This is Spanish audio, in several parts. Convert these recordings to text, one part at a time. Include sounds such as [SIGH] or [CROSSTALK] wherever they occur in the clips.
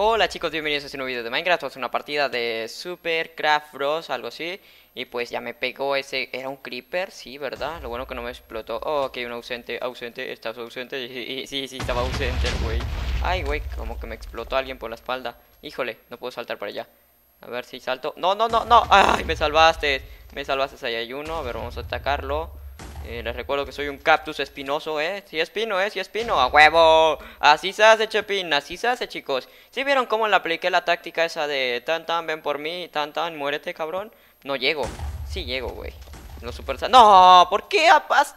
Hola chicos, bienvenidos a este nuevo video de Minecraft, es una partida de Super Craft Bros, algo así. Y pues ya me pegó ese, era un creeper, sí, ¿verdad? Lo bueno que no me explotó. Oh, ok, un ausente, ausente, estás ausente. [LAUGHS] Sí, sí, estaba ausente el güey. Ay, güey, como que me explotó alguien por la espalda. Híjole, no puedo saltar para allá. A ver si salto, no, no, no, no. Ay, me salvaste, me salvaste, ahí hay uno. A ver, vamos a atacarlo eh, les recuerdo que soy un cactus espinoso, ¿eh? Sí espino, ¿eh? Sí espino. ¡A huevo! Así se hace, Chepín. Así se hace, chicos. ¿Sí vieron cómo le apliqué la táctica esa de tan tan, ven por mí, tan tan, muérete, cabrón? No llego. Sí llego, güey. No super... ¡No! ¿Por qué,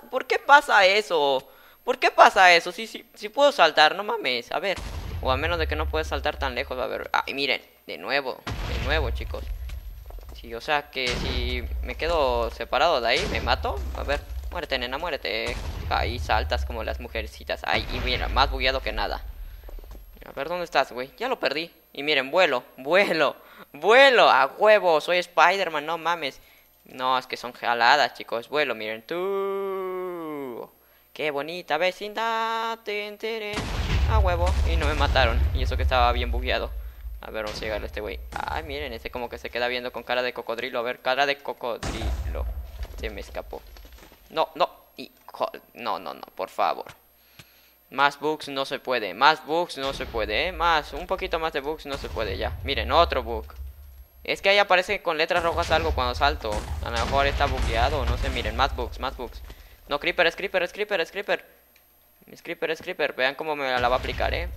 ¿Por qué pasa eso? ¿Por qué pasa eso? Sí, sí, sí puedo saltar, no mames. A ver. O a menos de que no puedes saltar tan lejos. A ver. Ay, miren. De nuevo. De nuevo, chicos. Sí, o sea que si me quedo separado de ahí, me mato. A ver. Muérete, nena, muérete. Ahí saltas como las mujercitas. Ay, y mira, más bugueado que nada. A ver, ¿dónde estás, güey? Ya lo perdí. Y miren, vuelo, vuelo, vuelo, a huevo. Soy Spider-Man, no mames. No, es que son jaladas, chicos. Vuelo, miren. Tú. Qué bonita vecindad. A huevo. Y no me mataron. Y eso que estaba bien bugueado. A ver, vamos a llegarle a este güey. Ay, miren, este como que se queda viendo con cara de cocodrilo. A ver, cara de cocodrilo. Se me escapó. No, no. No, no, no, por favor. Más bugs no se puede. Más bugs no se puede, ¿eh? Más, un poquito más de bugs no se puede ya. Miren, otro bug. Es que ahí aparece con letras rojas algo cuando salto. A lo mejor está bugueado, no sé. Miren, más bugs, más bugs. No, creeper, creeper, creeper, es creeper. Es creeper, es creeper. Vean cómo me la va a aplicar, ¿eh?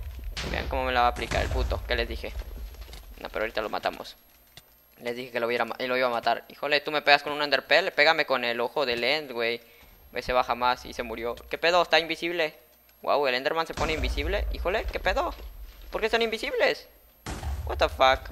Vean cómo me la va a aplicar el puto. ¿Qué les dije? No, pero ahorita lo matamos. Les dije que lo, lo iba a matar. Híjole, tú me pegas con un enderpell. Pégame con el ojo del end, güey. Se baja más y se murió. ¿Qué pedo? Está invisible. Wow, el enderman se pone invisible. Híjole, ¿qué pedo? ¿Por qué están invisibles? What the fuck?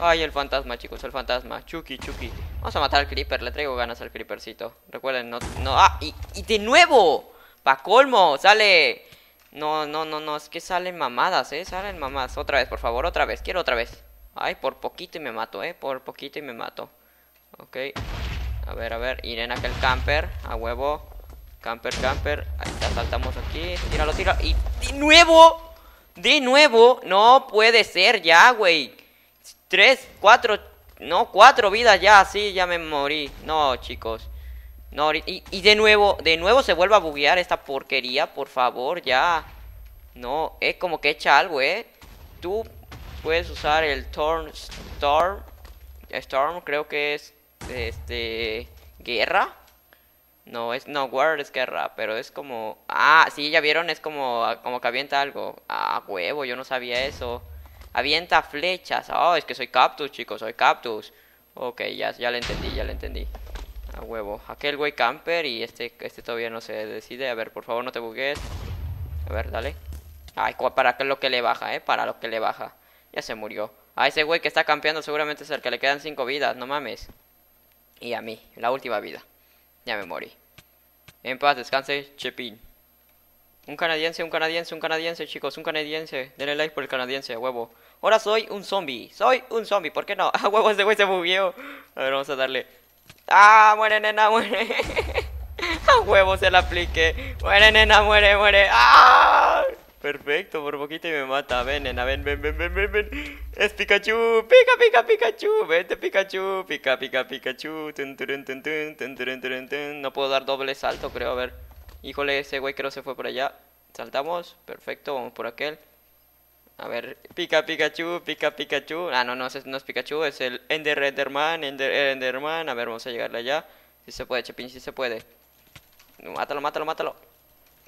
Ay, el fantasma, chicos, el fantasma. Chucky, Chucky. Vamos a matar al creeper. Le traigo ganas al creepercito. Recuerden, no... no ¡Ah! Y, ¡Y de nuevo! ¡Pa colmo! ¡Sale! No, no, no, no. Es que salen mamadas, ¿eh? Salen mamadas. Otra vez, por favor, otra vez. Quiero otra vez. Ay, por poquito y me mato, eh. Por poquito y me mato. Ok. A ver, a ver. Irene aquel camper. A huevo. Camper, camper. Ahí está, saltamos aquí. Tíralo, tíralo. Y de nuevo. De nuevo. No puede ser ya, güey. Tres, cuatro. No, cuatro vidas ya. Sí, ya me morí. No, chicos. No, y, y de nuevo, de nuevo se vuelve a buguear esta porquería, por favor, ya. No, es como que echa algo, eh. Tú puedes usar el Torn Storm. Storm creo que es este guerra. No, es no War es guerra, pero es como ah, sí, ya vieron, es como como que avienta algo. Ah, huevo, yo no sabía eso. Avienta flechas. Oh, es que soy cactus, chicos, soy cactus. Ok, ya ya le entendí, ya le entendí. A huevo. Aquel güey camper y este este todavía no se decide. A ver, por favor, no te bugues. A ver, dale. Ay, para lo que le baja, eh, para lo que le baja. Ya se murió. A ese güey que está campeando seguramente es el que le quedan cinco vidas, no mames. Y a mí, la última vida. Ya me morí. En paz, descanse, Chepin. Un canadiense, un canadiense, un canadiense, chicos, un canadiense. Denle like por el canadiense, huevo. Ahora soy un zombie. Soy un zombie, ¿por qué no? [LAUGHS] A huevo, ese güey se bugueó. A ver, vamos a darle. ¡Ah! Muere, nena, muere. [LAUGHS] a huevo se la aplique. Muere, nena, muere, muere. ¡Ah! Perfecto, por poquito y me mata. Ven, nena, ven, ven, ven, ven, ven, ven. Es Pikachu. Pica, pica, Pikachu. Vente, Pikachu. Pica, pica, Pikachu. No puedo dar doble salto, creo. A ver. Híjole, ese güey creo se fue por allá. Saltamos. Perfecto, vamos por aquel. A ver, pica Pikachu, pica Pikachu. Ah, no, no, no es Pikachu, es el Ender Enderman, Ender, Enderman. A ver, vamos a llegarle allá. Si se puede, Chepin, si se puede. Mátalo, mátalo, mátalo.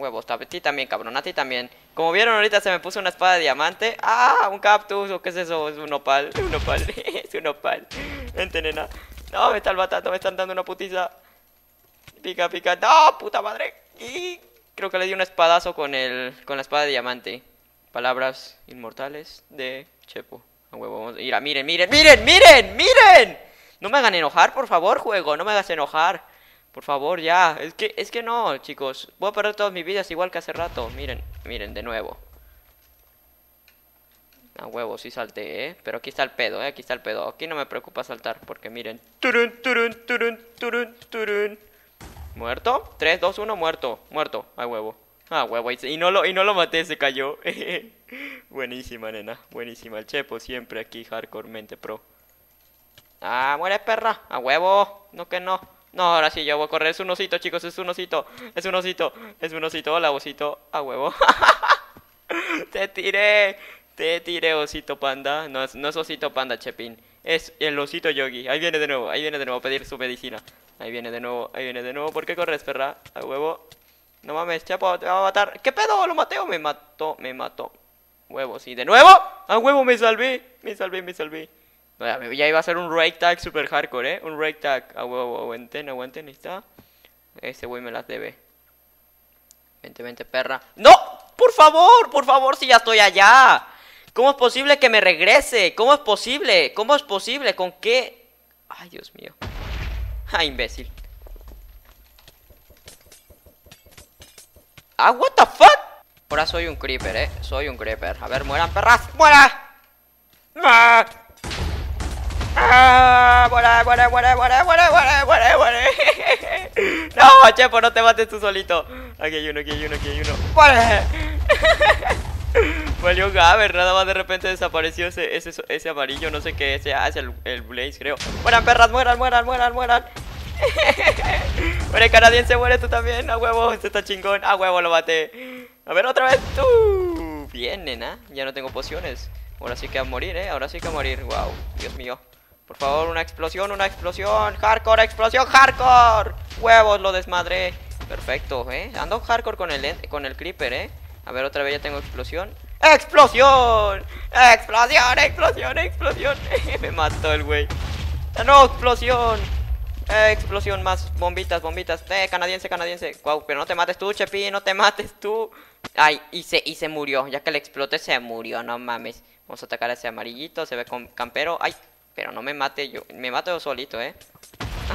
Huevos, a ti también, cabrón, a ti también. Como vieron ahorita se me puso una espada de diamante. ¡Ah! Un cactus, ¿o qué es eso? Es un opal, [LAUGHS] un opal, [LAUGHS] es un opal. Vente, nena. No, me están matando, me están dando una putiza. Pica, pica. ¡No, puta madre! Y creo que le di un espadazo con el con la espada de diamante. Palabras inmortales de Chepo. A huevo, vamos a ir a... Miren, miren, miren, miren, miren. No me hagan enojar, por favor, juego. No me hagas enojar. Por favor, ya. Es que, es que no, chicos. Voy a perder todas mis vidas igual que hace rato. Miren, miren, de nuevo. A huevo, sí salté, ¿eh? Pero aquí está el pedo, ¿eh? Aquí está el pedo. Aquí no me preocupa saltar porque miren. Turun, turun, turun, turun, turun. ¿Muerto? 3, 2, 1, muerto. Muerto. A huevo. A huevo. Y no lo, y no lo maté, se cayó. [LAUGHS] Buenísima, nena. Buenísima. El Chepo siempre aquí, hardcore mente pro. Ah, muere perra. A huevo. No que no. No, ahora sí, yo voy a correr. Es un osito, chicos. Es un osito. Es un osito. Es un osito. Hola, osito. A huevo. [LAUGHS] Te tiré. Te tiré, osito panda. No es, no es osito panda, Chepin. Es el osito yogi. Ahí viene de nuevo. Ahí viene de nuevo a pedir su medicina. Ahí viene de nuevo. Ahí viene de nuevo. ¿Por qué corres, perra? A huevo. No mames, Chapo, te va a matar. ¿Qué pedo? ¿Lo maté me mató? Me mató. Huevos, y de nuevo. A huevo me salvé. Me salvé, me salvé. Ya iba a ser un rake tag super hardcore, ¿eh? Un rake tag. Aguanten, aguanten. Ahí está. Ese güey me las debe. Vente, vente, perra. ¡No! ¡Por favor! ¡Por favor! Si ya estoy allá. ¿Cómo es posible que me regrese? ¿Cómo es posible? ¿Cómo es posible? ¿Con qué? Ay, Dios mío. Ay, imbécil. Ah, what the fuck? Ahora soy un creeper, eh. Soy un creeper. A ver, mueran perras. ¡Muera! ¡Ah! ¡Ah! ¡Muera, muera, muera, muera, muera, muera, muera, muera! No, Chepo, no te mates tú solito. Aquí hay uno, aquí hay uno, aquí hay uno. ¡Muere! Valió Gaber, nada más de repente desapareció ese, ese, ese amarillo, no sé qué sea, es el, el Blaze, creo. ¡Mueran, perras! ¡Mueran, mueran, mueran, mueran! Muere canadiense, muere tú también. A huevo, este está chingón. A huevo lo maté. A ver, otra vez. tú. Bien, nena. Ya no tengo pociones. Ahora sí que a morir, eh. Ahora sí que a morir. Wow, Dios mío. Por favor, una explosión, una explosión. Hardcore, explosión, hardcore. Huevos, lo desmadré. Perfecto, eh. Ando hardcore con el, con el creeper, eh. A ver, otra vez ya tengo explosión. ¡Explosión! ¡Explosión! ¡Explosión! ¡Explosión! [LAUGHS] Me mató el güey. ¡No, explosión! Explosión más, bombitas, bombitas. Eh, canadiense, canadiense. Guau, pero no te mates tú, Chepi, no te mates tú. Ay, y se, y se murió. Ya que le exploté, se murió, no mames. Vamos a atacar a ese amarillito, se ve con campero. Ay, pero no me mate yo. Me mato yo solito, eh.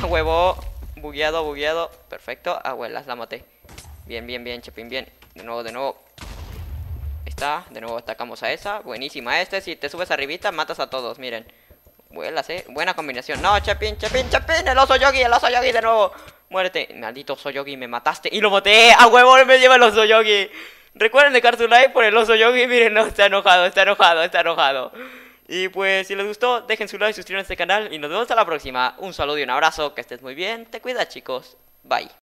A huevo. Bugueado, bugueado. Perfecto. Abuelas, la maté. Bien, bien, bien, Chepin, bien. De nuevo, de nuevo. Está. De nuevo atacamos a esa. Buenísima. Este, si te subes arribita, matas a todos, miren. Vuelas, eh. Buena combinación. No, Chepin, Chepin, Chepin. El oso yogi, el oso yogi de nuevo. Muérete. Maldito oso yogi, me mataste. Y lo maté. A huevo me lleva el oso yogi. Recuerden dejar su like por el oso yogi. Miren, no, está enojado, está enojado, está enojado. Y pues si les gustó, dejen su like, suscríbanse a este canal y nos vemos hasta la próxima. Un saludo y un abrazo, que estés muy bien. Te cuidas chicos. Bye.